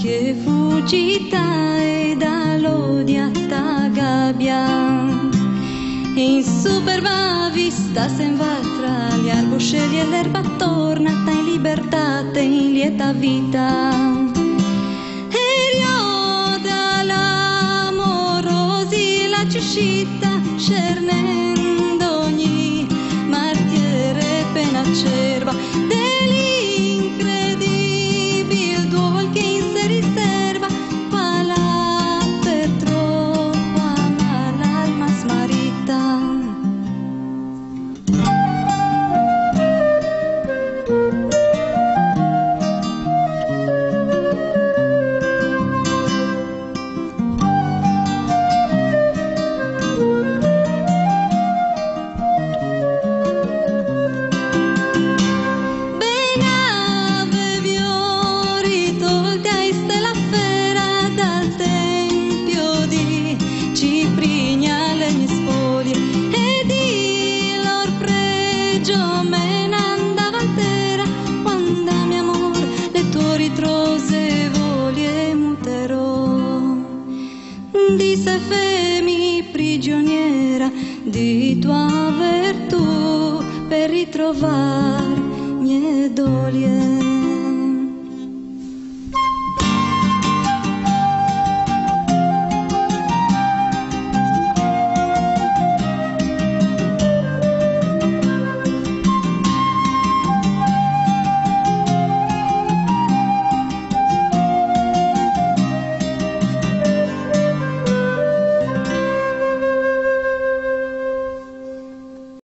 che fuggita e dall'odiata gabbia. In superba vista se'n va tra gli arbuscelli e l'erba tornata in libertà e in lieta vita. E rioda l'amorosi la ciuscita scernendo di sé femi prigioniera di tua vertù per ritrovar mie dolie.